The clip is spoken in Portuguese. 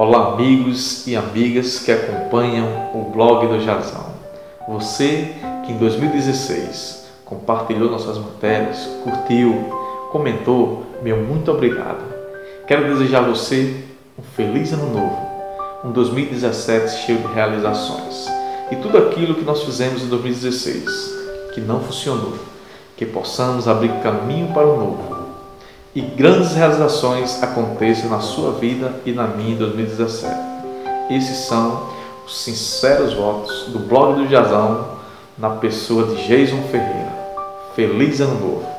Olá, amigos e amigas que acompanham o blog do Jazão. Você que em 2016 compartilhou nossas matérias, curtiu, comentou, meu muito obrigado. Quero desejar a você um feliz ano novo, um 2017 cheio de realizações e tudo aquilo que nós fizemos em 2016 que não funcionou, que possamos abrir caminho para o novo e grandes realizações aconteçam na sua vida e na minha em 2017. Esses são os sinceros votos do blog do Jazão na pessoa de Jason Ferreira. Feliz Ano Novo!